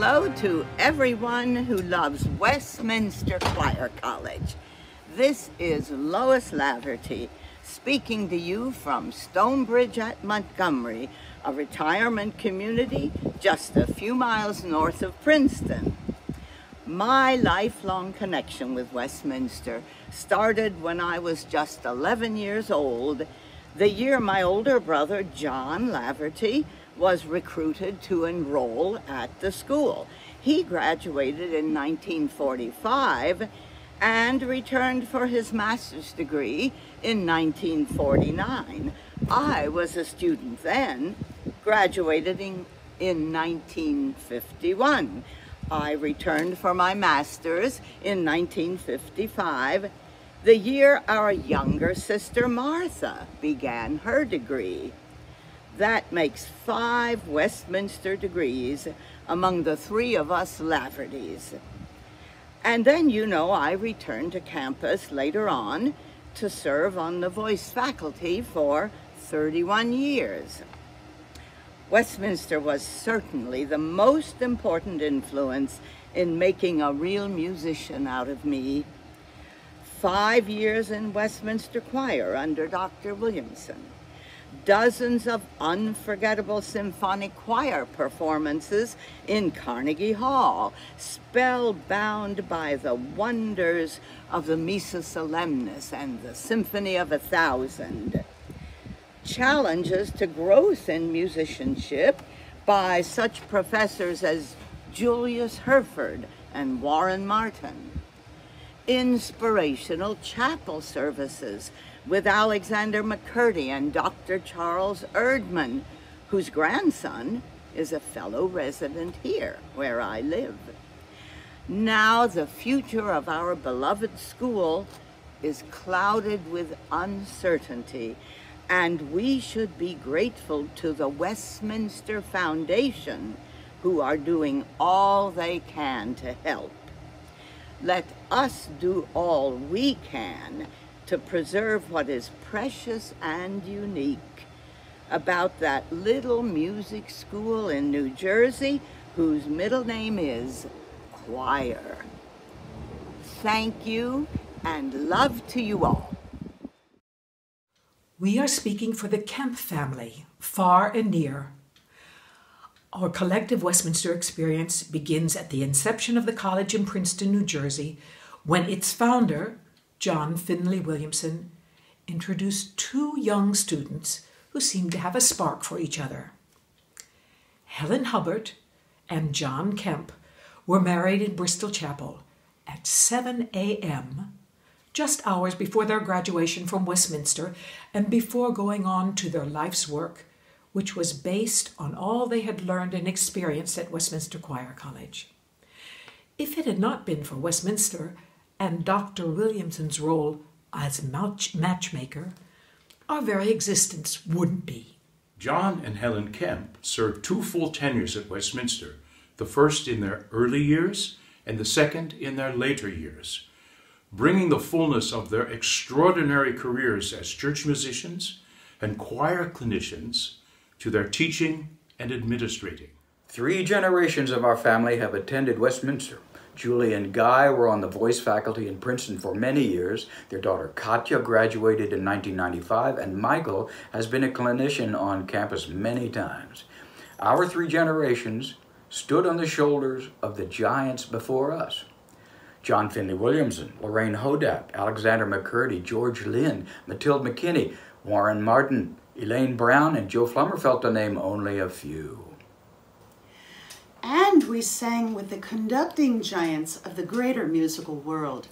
Hello to everyone who loves Westminster Choir College. This is Lois Laverty speaking to you from Stonebridge at Montgomery, a retirement community just a few miles north of Princeton. My lifelong connection with Westminster started when I was just 11 years old, the year my older brother John Laverty was recruited to enroll at the school. He graduated in 1945 and returned for his master's degree in 1949. I was a student then, graduated in, in 1951. I returned for my master's in 1955, the year our younger sister Martha began her degree. That makes five Westminster degrees among the three of us Lavertys. And then, you know, I returned to campus later on to serve on the voice faculty for 31 years. Westminster was certainly the most important influence in making a real musician out of me. Five years in Westminster Choir under Dr. Williamson dozens of unforgettable symphonic choir performances in Carnegie Hall, spellbound by the wonders of the Missa Solemnis and the Symphony of a Thousand. Challenges to growth in musicianship by such professors as Julius Herford and Warren Martin. Inspirational chapel services with Alexander McCurdy and Dr. Charles Erdman, whose grandson is a fellow resident here where I live. Now the future of our beloved school is clouded with uncertainty and we should be grateful to the Westminster Foundation who are doing all they can to help. Let us do all we can to preserve what is precious and unique about that little music school in New Jersey whose middle name is Choir. Thank you and love to you all. We are speaking for the Kemp family, far and near. Our collective Westminster experience begins at the inception of the college in Princeton, New Jersey, when its founder, John Finley Williamson introduced two young students who seemed to have a spark for each other. Helen Hubbard and John Kemp were married in Bristol Chapel at 7 a.m., just hours before their graduation from Westminster and before going on to their life's work, which was based on all they had learned and experienced at Westminster Choir College. If it had not been for Westminster, and Dr. Williamson's role as match- matchmaker, our very existence wouldn't be. John and Helen Kemp served two full tenures at Westminster, the first in their early years and the second in their later years, bringing the fullness of their extraordinary careers as church musicians and choir clinicians to their teaching and administrating. Three generations of our family have attended Westminster. Julie and Guy were on the voice faculty in Princeton for many years. Their daughter Katya graduated in 1995, and Michael has been a clinician on campus many times. Our three generations stood on the shoulders of the giants before us. John Finley Williamson, Lorraine Hodak, Alexander McCurdy, George Lynn, Matilda McKinney, Warren Martin, Elaine Brown, and Joe Flummerfelt, to name only a few. And we sang with the conducting giants of the greater musical world.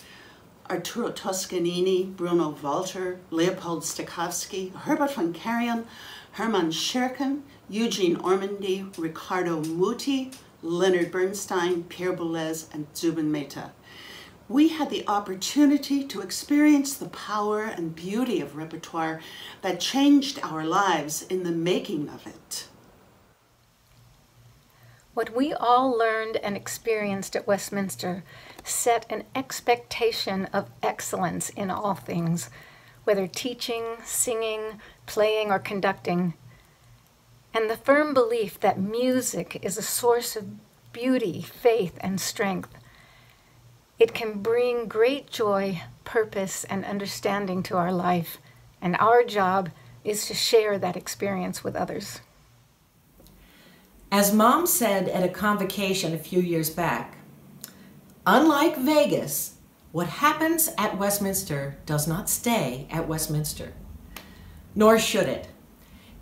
Arturo Toscanini, Bruno Walter, Leopold Stokowski, Herbert von Karajan, Hermann Scherchen, Eugene Ormandy, Riccardo Muti, Leonard Bernstein, Pierre Boulez, and Zubin Mehta. We had the opportunity to experience the power and beauty of repertoire that changed our lives in the making of it. What we all learned and experienced at Westminster set an expectation of excellence in all things, whether teaching, singing, playing, or conducting, and the firm belief that music is a source of beauty, faith, and strength. It can bring great joy, purpose, and understanding to our life, and our job is to share that experience with others. As mom said at a convocation a few years back, unlike Vegas, what happens at Westminster does not stay at Westminster, nor should it.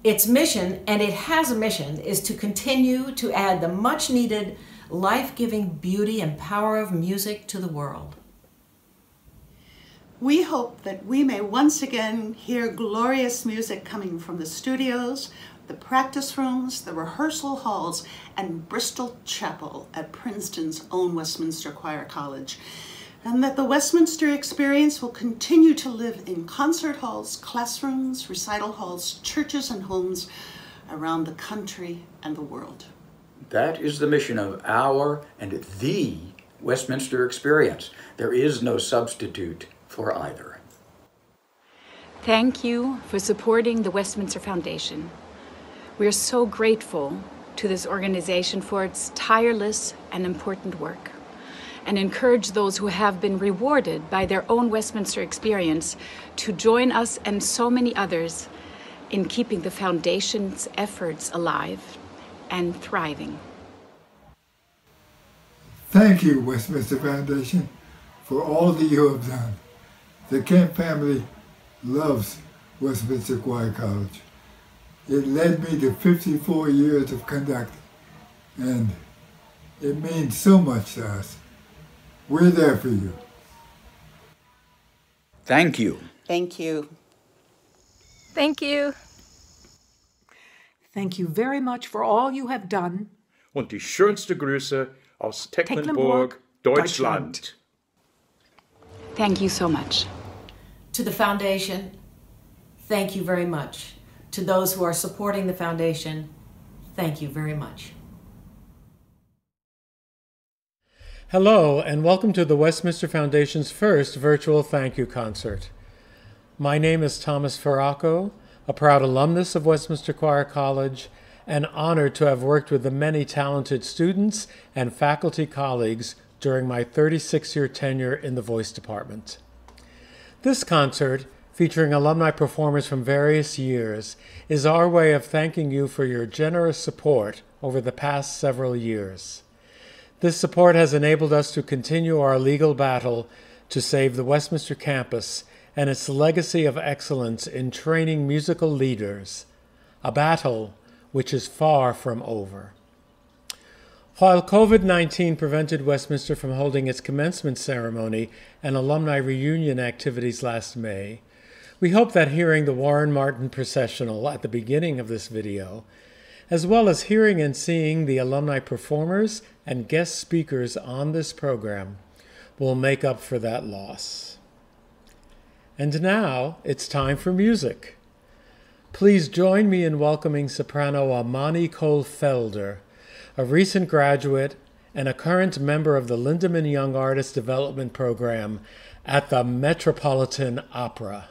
Its mission, and it has a mission, is to continue to add the much needed life giving beauty and power of music to the world. We hope that we may once again hear glorious music coming from the studios, the practice rooms, the rehearsal halls, and Bristol Chapel at Princeton's own Westminster Choir College. And that the Westminster experience will continue to live in concert halls, classrooms, recital halls, churches, and homes around the country and the world. That is the mission of our and the Westminster experience. There is no substitute for either. Thank you for supporting the Westminster Foundation. We are so grateful to this organization for its tireless and important work and encourage those who have been rewarded by their own Westminster experience to join us and so many others in keeping the Foundation's efforts alive and thriving. Thank you, Westminster Foundation, for all that you have done. The Kemp family loves Westminster Choir College. It led me to 54 years of conducting, and it means so much to us. We're there for you. Thank you. Thank you. Thank you. Thank you very much for all you have done. Und die schönste Grüße aus Tecklenburg, Tecklenburg, Deutschland. Thank you so much. To the foundation, thank you very much. To those who are supporting the foundation, thank you very much. Hello, and welcome to the Westminster Foundation's first virtual thank you concert. My name is Thomas Faracco, a proud alumnus of Westminster Choir College, and honored to have worked with the many talented students and faculty colleagues during my 36 year tenure in the voice department. This concert, featuring alumni performers from various years, is our way of thanking you for your generous support over the past several years. This support has enabled us to continue our legal battle to save the Westminster campus and its legacy of excellence in training musical leaders, a battle which is far from over. While COVID 19 prevented Westminster from holding its commencement ceremony and alumni reunion activities last May, we hope that hearing the Warren Martin processional at the beginning of this video, as well as hearing and seeing the alumni performers and guest speakers on this program, will make up for that loss. And now it's time for music. Please join me in welcoming soprano Amani Cole Felder, a recent graduate and a current member of the Lindemann Young Artist Development Program at the Metropolitan Opera.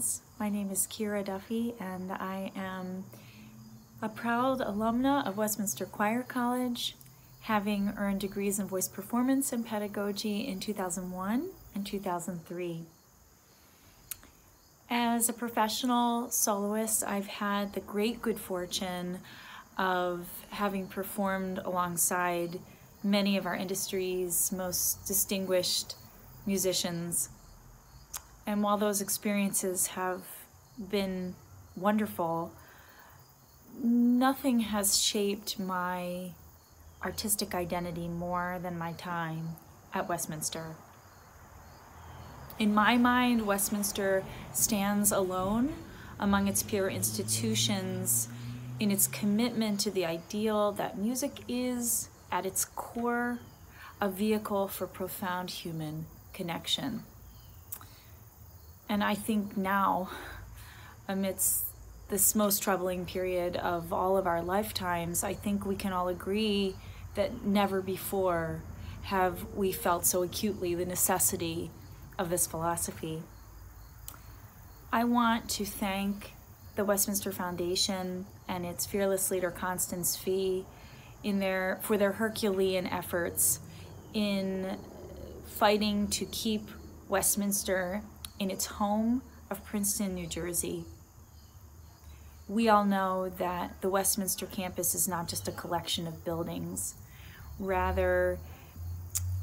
Friends. My name is Kiera Duffy, and I am a proud alumna of Westminster Choir College, having earned degrees in voice performance and pedagogy in 2001 and 2003. As a professional soloist, I've had the great good fortune of having performed alongside many of our industry's most distinguished musicians and while those experiences have been wonderful, nothing has shaped my artistic identity more than my time at Westminster. In my mind, Westminster stands alone among its peer institutions in its commitment to the ideal that music is, at its core, a vehicle for profound human connection. And I think now, amidst this most troubling period of all of our lifetimes, I think we can all agree that never before have we felt so acutely the necessity of this philosophy. I want to thank the Westminster Foundation and its fearless leader Constance Fee in their for their Herculean efforts in fighting to keep Westminster in its home of Princeton, New Jersey. We all know that the Westminster campus is not just a collection of buildings. Rather,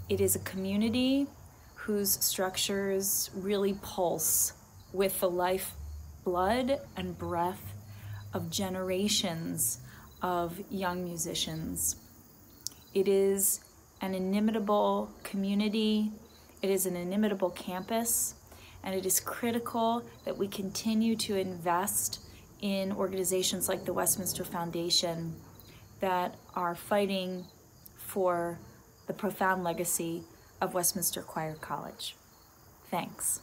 it is a community whose structures really pulse with the life, blood, and breath of generations of young musicians. It is an inimitable community, it is an inimitable campus, and it is critical that we continue to invest in organizations like the Westminster Foundation that are fighting for the profound legacy of Westminster Choir College. Thanks.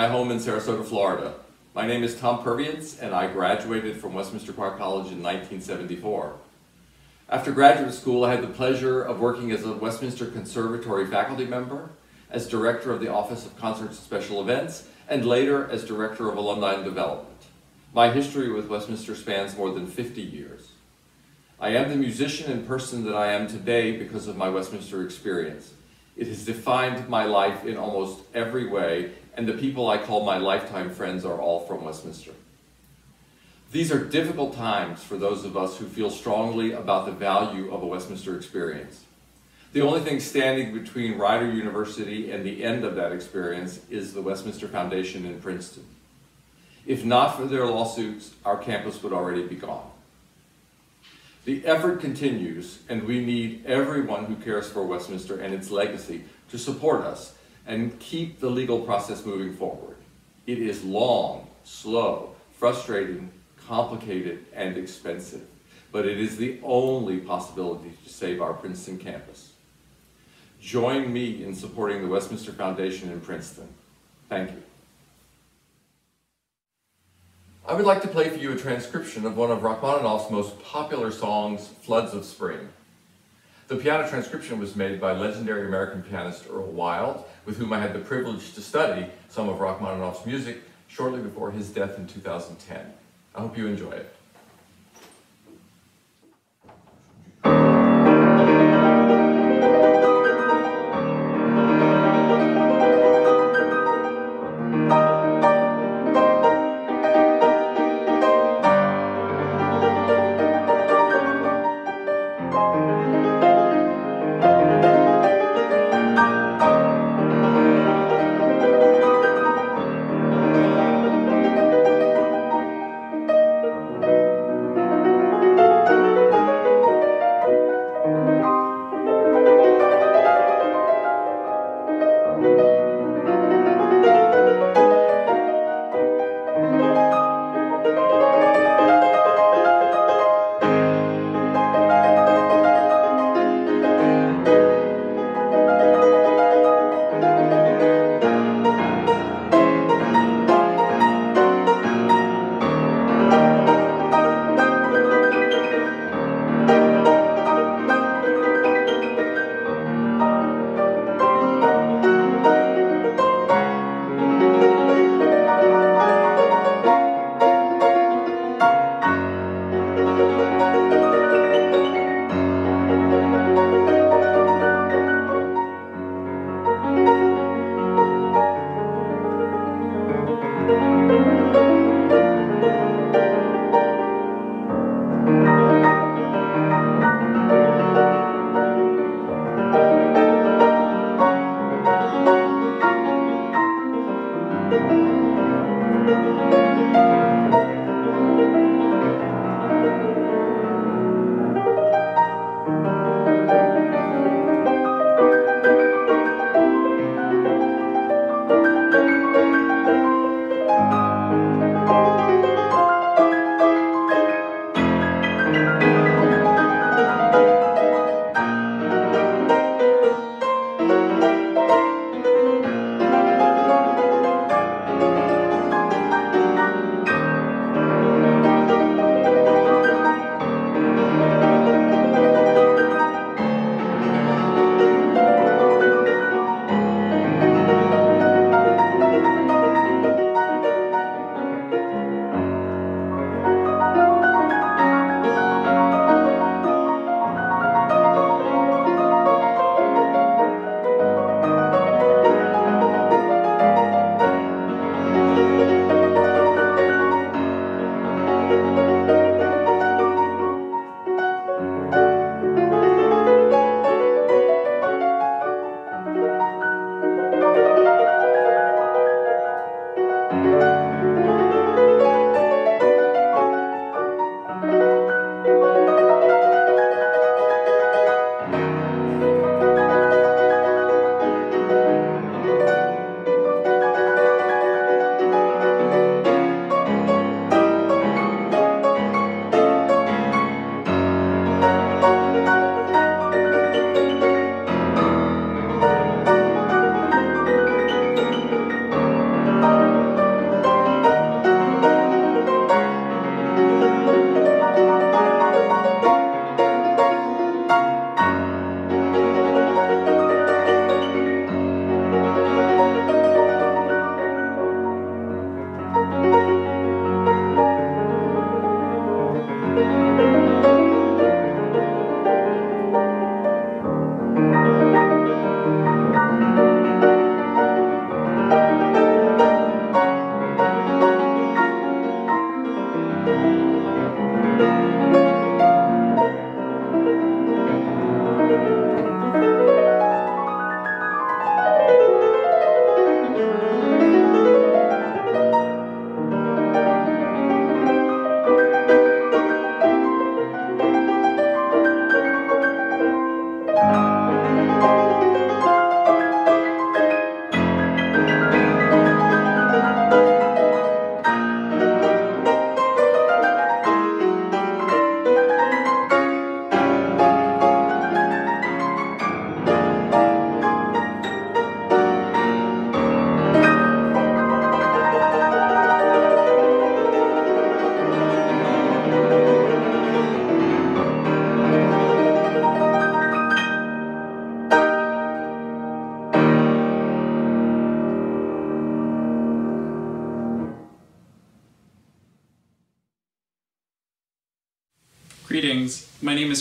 My home in Sarasota, Florida. My name is Tom Purviance, and I graduated from Westminster Choir College in 1974. After graduate school, I had the pleasure of working as a Westminster Conservatory faculty member, as director of the Office of Concerts and Special Events, and later as director of Alumni and Development. My history with Westminster spans more than 50 years. I am the musician and person that I am today because of my Westminster experience. It has defined my life in almost every way, and the people I call my lifetime friends are all from Westminster. These are difficult times for those of us who feel strongly about the value of a Westminster experience. The only thing standing between Rider University and the end of that experience is the Westminster Foundation in Princeton. If not for their lawsuits, our campus would already be gone. The effort continues, and we need everyone who cares for Westminster and its legacy to support us and keep the legal process moving forward. It is long, slow, frustrating, complicated, and expensive, but it is the only possibility to save our Princeton campus. Join me in supporting the Westminster Foundation in Princeton. Thank you. I would like to play for you a transcription of one of Rachmaninoff's most popular songs, Floods of Spring. The piano transcription was made by legendary American pianist Earl Wild, with whom I had the privilege to study some of Rachmaninoff's music shortly before his death in 2010. I hope you enjoy it.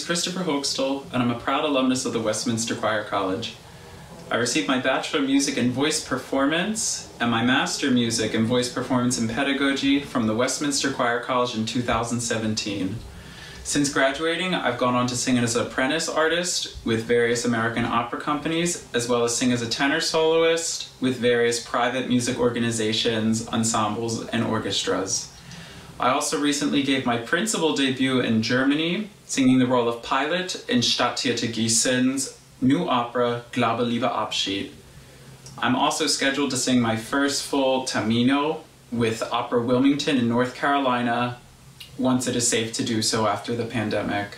Christopher Hochstel, and I'm a proud alumnus of the Westminster Choir College. I received my Bachelor of Music in Voice Performance and my Master of Music in Voice Performance and Pedagogy from the Westminster Choir College in 2017. Since graduating, I've gone on to sing as an apprentice artist with various American opera companies, as well as sing as a tenor soloist with various private music organizations, ensembles, and orchestras. I also recently gave my principal debut in Germany, singing the role of Pilot in Stadttheater Gießen's new opera Glaube Liebe Abschied. I'm also scheduled to sing my first full Tamino with Opera Wilmington in North Carolina once it is safe to do so after the pandemic.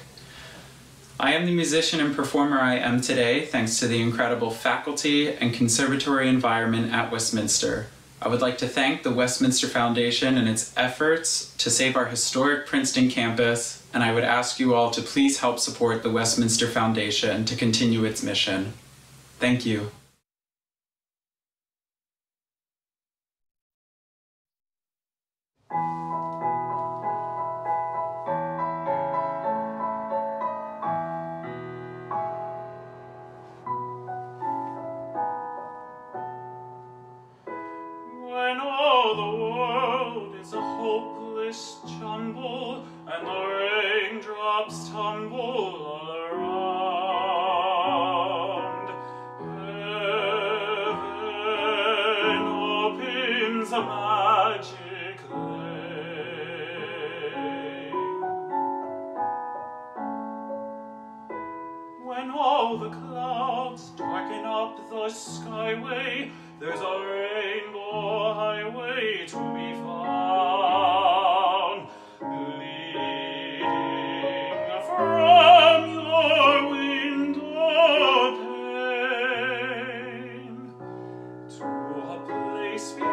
I am the musician and performer I am today thanks to the incredible faculty and conservatory environment at Westminster. I would like to thank the Westminster Foundation and its efforts to save our historic Princeton campus, and I would ask you all to please help support the Westminster Foundation to continue its mission. Thank you. Hopeless place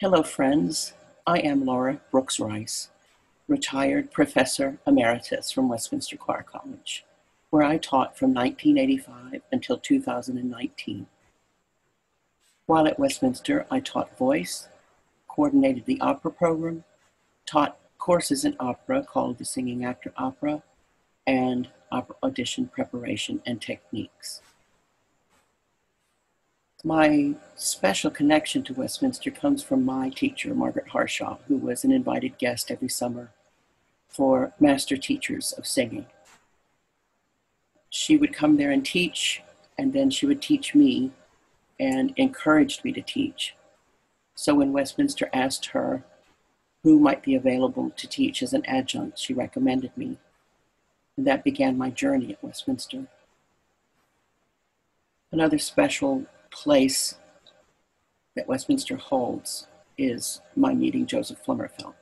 Hello, friends. I am Laura Brooks Rice, retired professor emeritus from Westminster Choir College, where I taught from 1985 until 2019. While at Westminster, I taught voice, coordinated the opera program, taught courses in opera called the Singing After Opera, and opera audition preparation and techniques. My special connection to Westminster comes from my teacher, Margaret Harshaw, who was an invited guest every summer for master teachers of singing. She would come there and teach, and then she would teach me and encouraged me to teach. So when Westminster asked her who might be available to teach as an adjunct, she recommended me. And that began my journey at Westminster. Another special place that Westminster holds is my meeting Joseph Flummerfelt.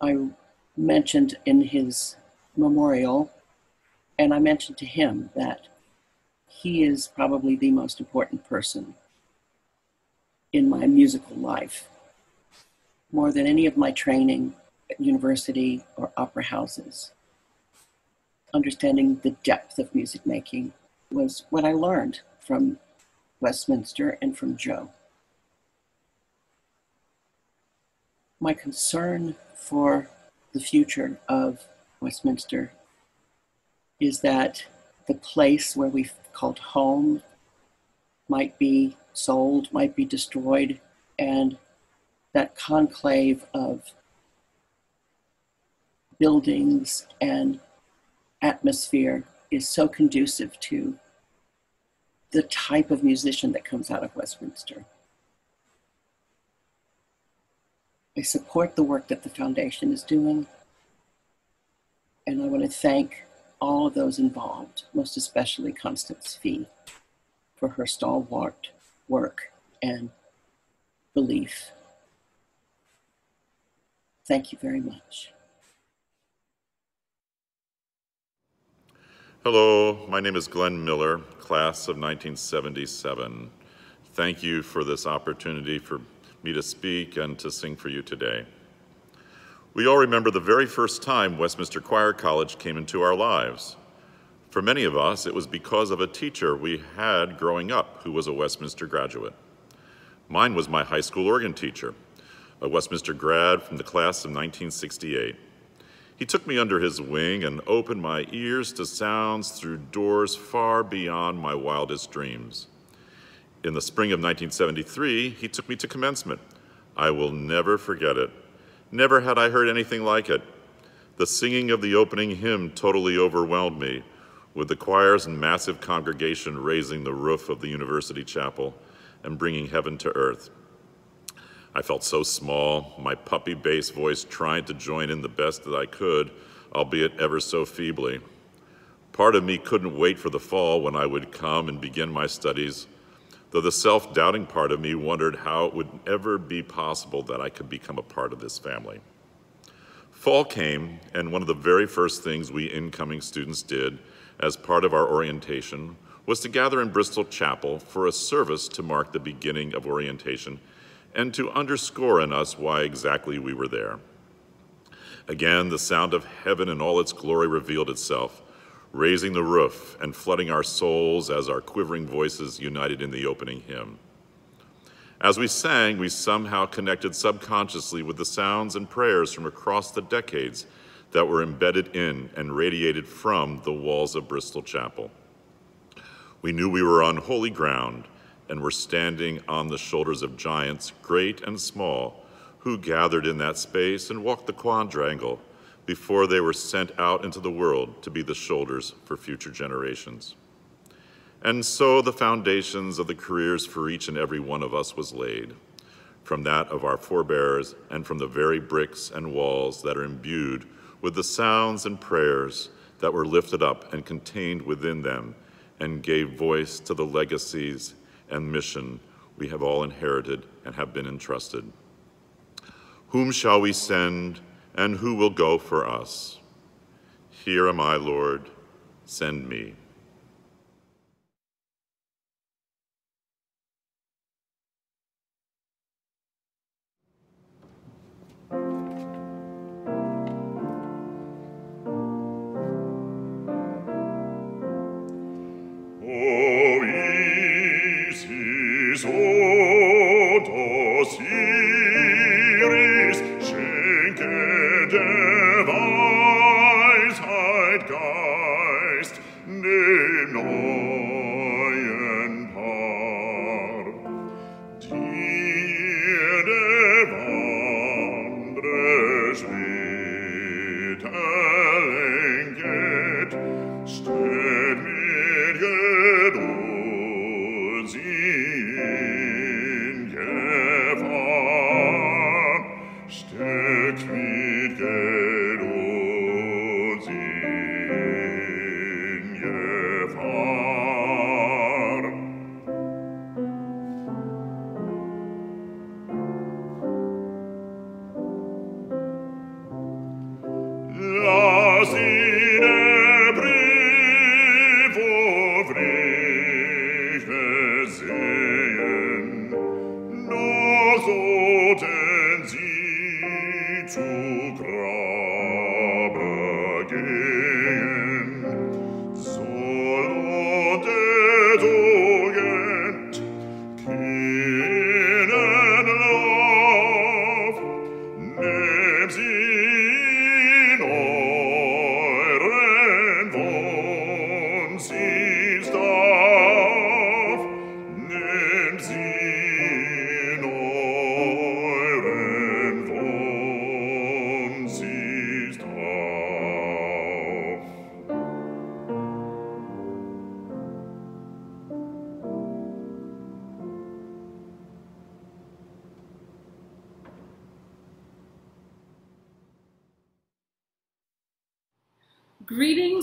I mentioned in his memorial, and I mentioned to him that he is probably the most important person in my musical life. More than any of my training at university or opera houses, understanding the depth of music making was what I learned from Westminster and from Joe. My concern for the future of Westminster is that the place where we've called home might be sold, might be destroyed, and that conclave of buildings and atmosphere is so conducive to the type of musician that comes out of Westminster. I support the work that the foundation is doing, and I want to thank all of those involved, most especially Constance Fee, for her stalwart work and belief. Thank you very much. Hello, my name is Glenn Miller, class of 1977. Thank you for this opportunity for me to speak and to sing for you today. We all remember the very first time Westminster Choir College came into our lives. For many of us, it was because of a teacher we had growing up who was a Westminster graduate. Mine was my high school organ teacher, a Westminster grad from the class of 1968. He took me under his wing and opened my ears to sounds through doors far beyond my wildest dreams. In the spring of 1973, he took me to commencement. I will never forget it. Never had I heard anything like it. The singing of the opening hymn totally overwhelmed me, with the choirs and massive congregation raising the roof of the university chapel and bringing heaven to earth. I felt so small, my puppy bass voice trying to join in the best that I could, albeit ever so feebly. Part of me couldn't wait for the fall when I would come and begin my studies, though the self doubting part of me wondered how it would ever be possible that I could become a part of this family. Fall came, and one of the very first things we incoming students did as part of our orientation was to gather in Bristol Chapel for a service to mark the beginning of orientation and to underscore in us why exactly we were there. Again, the sound of heaven in all its glory revealed itself, raising the roof and flooding our souls as our quivering voices united in the opening hymn. As we sang, we somehow connected subconsciously with the sounds and prayers from across the decades that were embedded in and radiated from the walls of Bristol Chapel. We knew we were on holy ground and were standing on the shoulders of giants, great and small, who gathered in that space and walked the quadrangle before they were sent out into the world to be the shoulders for future generations. And so the foundations of the careers for each and every one of us was laid, from that of our forebears and from the very bricks and walls that are imbued with the sounds and prayers that were lifted up and contained within them and gave voice to the legacies and mission we have all inherited and have been entrusted. Whom shall we send and who will go for us? Here am I, Lord, send me.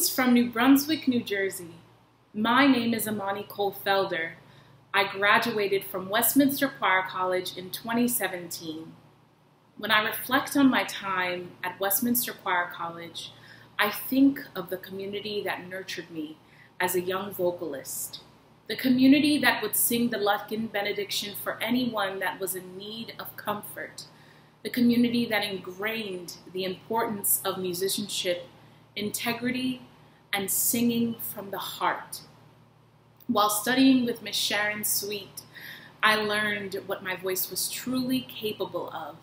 From New Brunswick, New Jersey. My name is Amani Cole Felder. I graduated from Westminster Choir College in 2017. When I reflect on my time at Westminster Choir College, I think of the community that nurtured me as a young vocalist, the community that would sing the Lutkin benediction for anyone that was in need of comfort, the community that ingrained the importance of musicianship integrity, and singing from the heart. While studying with Miss Sharon Sweet, I learned what my voice was truly capable of.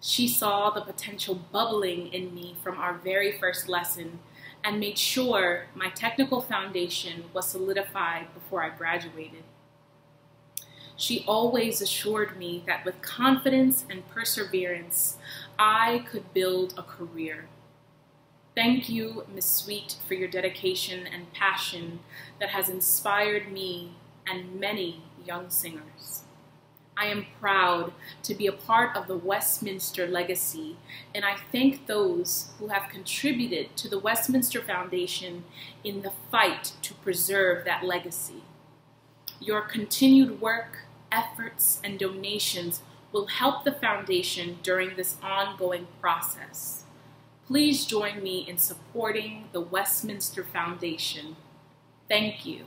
She saw the potential bubbling in me from our very first lesson and made sure my technical foundation was solidified before I graduated. She always assured me that with confidence and perseverance, I could build a career. Thank you, Ms. Sweet, for your dedication and passion that has inspired me and many young singers. I am proud to be a part of the Westminster legacy, and I thank those who have contributed to the Westminster Foundation in the fight to preserve that legacy. Your continued work, efforts, and donations will help the foundation during this ongoing process. Please join me in supporting the Westminster Foundation. Thank you.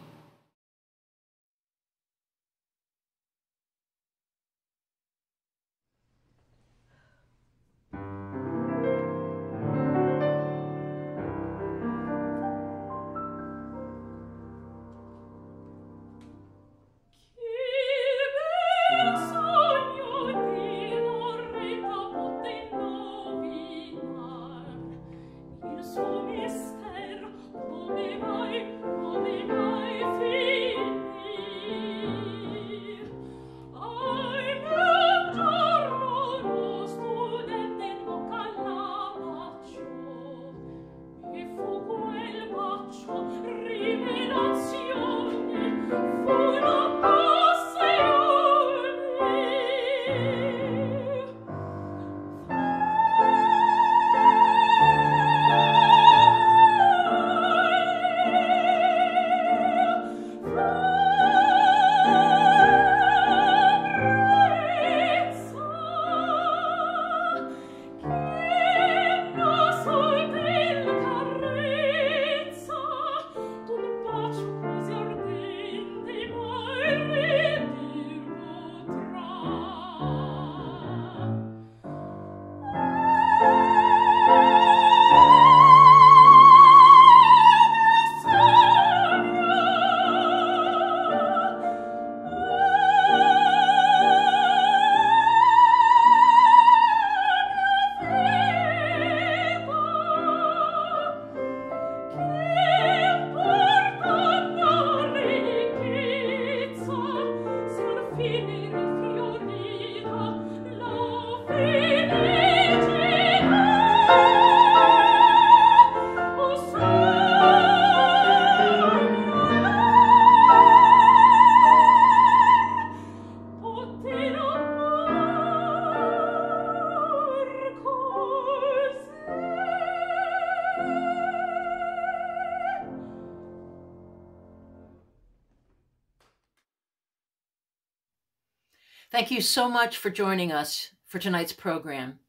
You so much for joining us for tonight's program.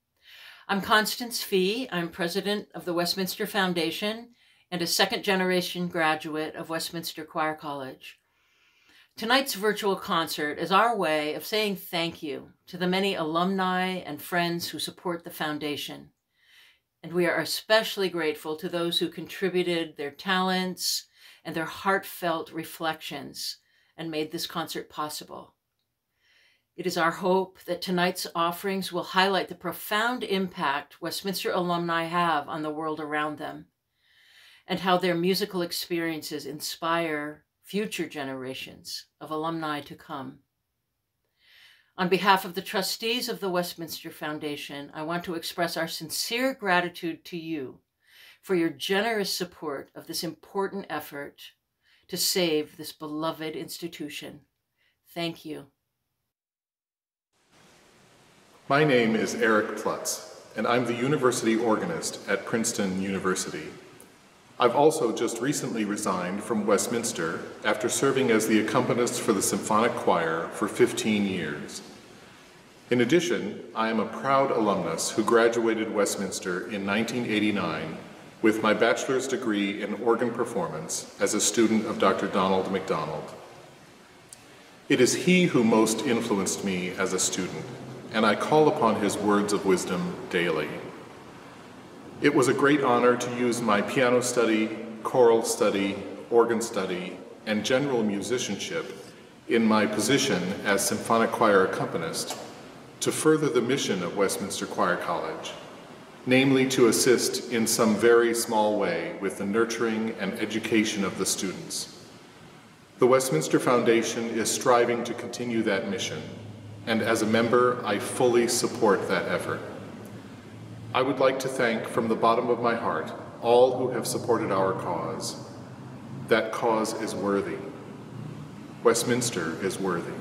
I'm Constance Fee. I'm president of the Westminster Foundation and a second generation graduate of Westminster Choir College. Tonight's virtual concert is our way of saying thank you to the many alumni and friends who support the foundation. And we are especially grateful to those who contributed their talents and their heartfelt reflections and made this concert possible. It is our hope that tonight's offerings will highlight the profound impact Westminster alumni have on the world around them and how their musical experiences inspire future generations of alumni to come. On behalf of the trustees of the Westminster Foundation, I want to express our sincere gratitude to you for your generous support of this important effort to save this beloved institution. Thank you. My name is Eric Plutz, and I'm the university organist at Princeton University. I've also just recently resigned from Westminster after serving as the accompanist for the symphonic choir for 15 years. In addition, I am a proud alumnus who graduated Westminster in 1989 with my bachelor's degree in organ performance as a student of Dr. Donald McDonald. It is he who most influenced me as a student, and I call upon his words of wisdom daily. It was a great honor to use my piano study, choral study, organ study, and general musicianship in my position as symphonic choir accompanist to further the mission of Westminster Choir College, namely to assist in some very small way with the nurturing and education of the students. The Westminster Foundation is striving to continue that mission, and as a member, I fully support that effort. I would like to thank from the bottom of my heart all who have supported our cause. That cause is worthy. Westminster is worthy.